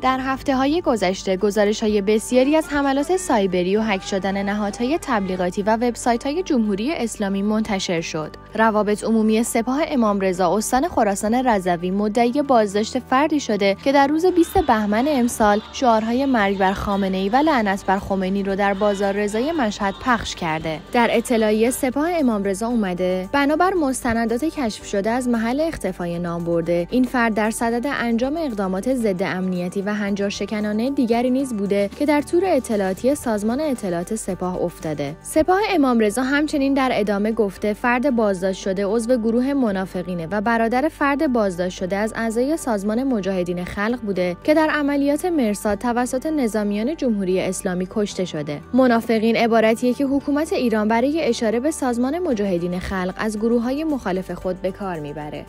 در هفته های گذشته گزارش های بسیاری از حملات سایبری و هک شدن نهادهای تبلیغاتی و وبسایت های جمهوری اسلامی منتشر شد. روابط عمومی سپاه امام رضا استان خراسان رضوی مدعی بازداشت فردی شده که در روز 20 بهمن امسال شعارهای مرگ بر خامنه ای و لعنت بر خمینی رو در بازار رضای مشهد پخش کرده. در اطلاعیه سپاه امام رضا اومده بنابر مستندات کشف شده از محل اختفای نام برده این فرد در صدد انجام اقدامات ضد امنیتی و هنجار شکنانه دیگری نیز بوده که در تور اطلاعاتی سازمان اطلاعات سپاه افتاده. سپاه امام رضا همچنین در ادامه گفته فرد بازداشت شده عضو گروه منافقینه و برادر فرد بازداشت شده از اعضای سازمان مجاهدین خلق بوده که در عملیات مرصاد توسط نظامیان جمهوری اسلامی کشته شده. منافقین عبارتیه که حکومت ایران برای اشاره به سازمان مجاهدین خلق از گروه های مخالف خود به کار می‌بره.